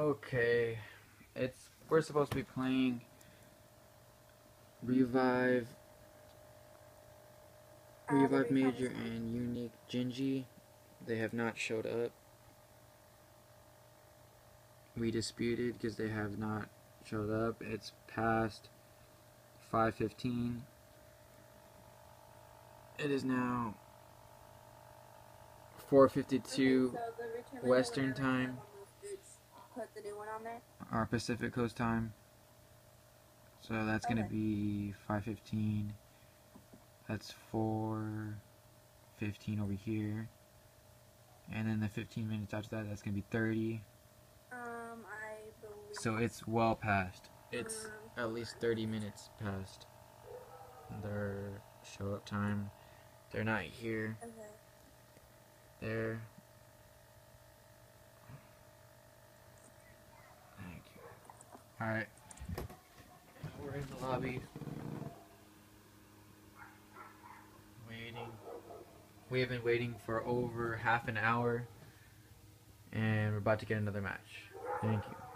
Okay, it's we're supposed to be playing Revive, Revive Major and Unique Gingy. They have not showed up. We disputed because they have not showed up. It's past 5:15. It is now 4:52 Okay, so the return label, Western time. On there. our Pacific Coast time. So that's gonna be 5:15. That's 4:15 over here. And then the 15 minutes after that, that's gonna be 30. Um, I believe. So it's well past. It's Um, at least 30 minutes past their show up time. They're not here. Okay. There. Thank you. Alright. We're in the lobby. Waiting. We have been waiting for over half an hour. And we're about to get another match. Thank you.